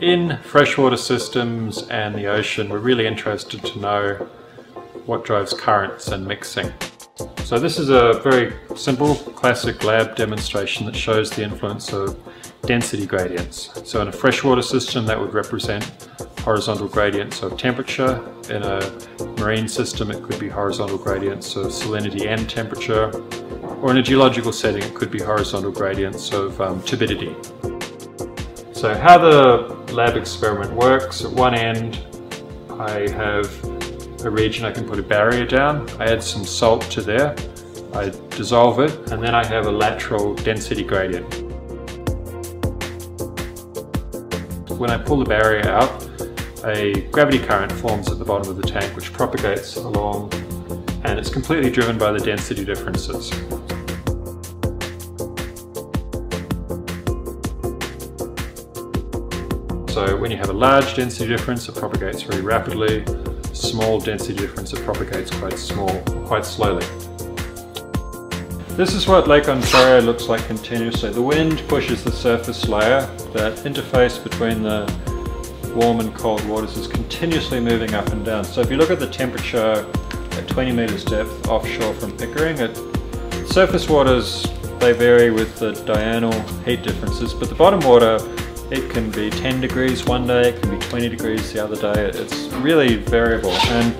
in freshwater systems and the ocean, we're really interested to know what drives currents and mixing. So this is a very simple classic lab demonstration that shows the influence of density gradients. So in a freshwater system that would represent horizontal gradients of temperature. In a marine system it could be horizontal gradients of salinity and temperature. Or in a geological setting it could be horizontal gradients of um, turbidity. So how the lab experiment works, at one end I have a region I can put a barrier down. I add some salt to there, I dissolve it, and then I have a lateral density gradient. When I pull the barrier out, a gravity current forms at the bottom of the tank which propagates along and it's completely driven by the density differences. So when you have a large density difference, it propagates very rapidly. Small density difference, it propagates quite small, quite slowly. This is what Lake Ontario looks like continuously. The wind pushes the surface layer, that interface between the warm and cold waters is continuously moving up and down. So if you look at the temperature at 20 meters depth offshore from Pickering, at surface waters they vary with the diurnal heat differences, but the bottom water it can be 10 degrees one day, it can be 20 degrees the other day. It's really variable. And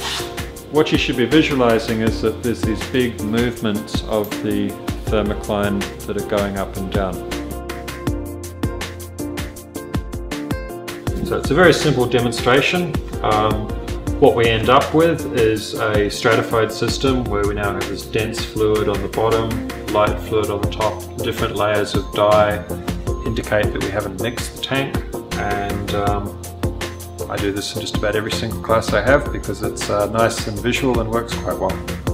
what you should be visualizing is that there's these big movements of the thermocline that are going up and down. So it's a very simple demonstration. Um, what we end up with is a stratified system where we now have this dense fluid on the bottom, light fluid on the top, different layers of dye indicate that we haven't mixed the tank and um, I do this in just about every single class I have because it's uh, nice and visual and works quite well.